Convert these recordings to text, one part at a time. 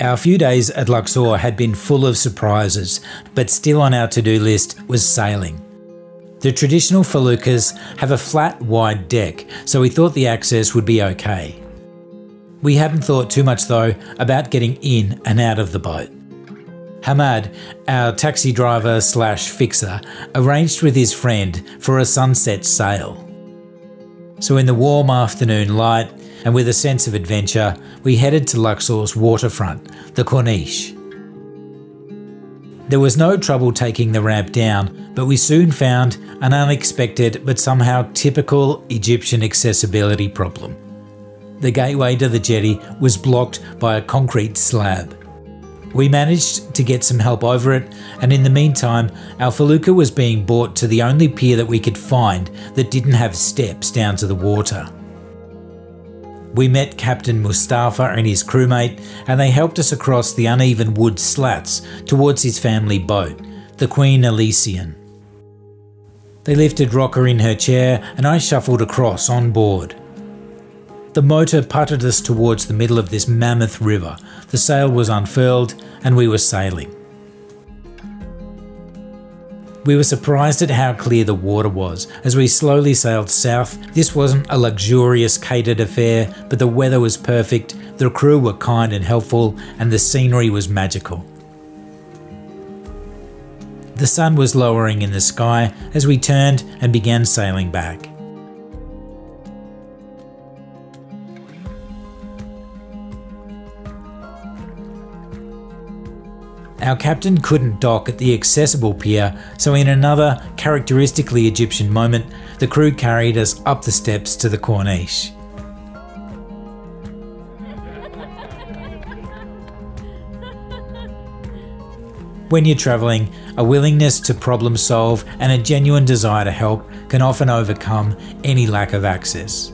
Our few days at Luxor had been full of surprises, but still on our to do list was sailing. The traditional feluccas have a flat, wide deck, so we thought the access would be okay. We hadn't thought too much though about getting in and out of the boat. Hamad, our taxi driver slash fixer, arranged with his friend for a sunset sail. So, in the warm afternoon light and with a sense of adventure, we headed to Luxor's waterfront, the Corniche. There was no trouble taking the ramp down, but we soon found an unexpected but somehow typical Egyptian accessibility problem. The gateway to the jetty was blocked by a concrete slab. We managed to get some help over it, and in the meantime, our felucca was being brought to the only pier that we could find that didn't have steps down to the water. We met Captain Mustafa and his crewmate, and they helped us across the uneven wood slats towards his family boat, the Queen Elysian. They lifted Rocker in her chair, and I shuffled across on board. The motor putted us towards the middle of this mammoth river. The sail was unfurled and we were sailing. We were surprised at how clear the water was as we slowly sailed south. This wasn't a luxurious catered affair, but the weather was perfect, the crew were kind and helpful, and the scenery was magical. The sun was lowering in the sky as we turned and began sailing back. Our captain couldn't dock at the accessible pier, so in another characteristically Egyptian moment, the crew carried us up the steps to the Corniche. When you're travelling, a willingness to problem solve and a genuine desire to help can often overcome any lack of access.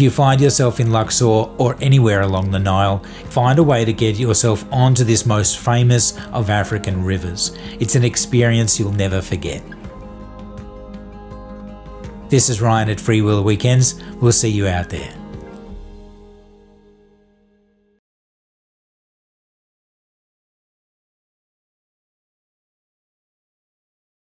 If you find yourself in Luxor or anywhere along the Nile, find a way to get yourself onto this most famous of African rivers. It's an experience you'll never forget. This is Ryan at Freewheel Weekends. We'll see you out there.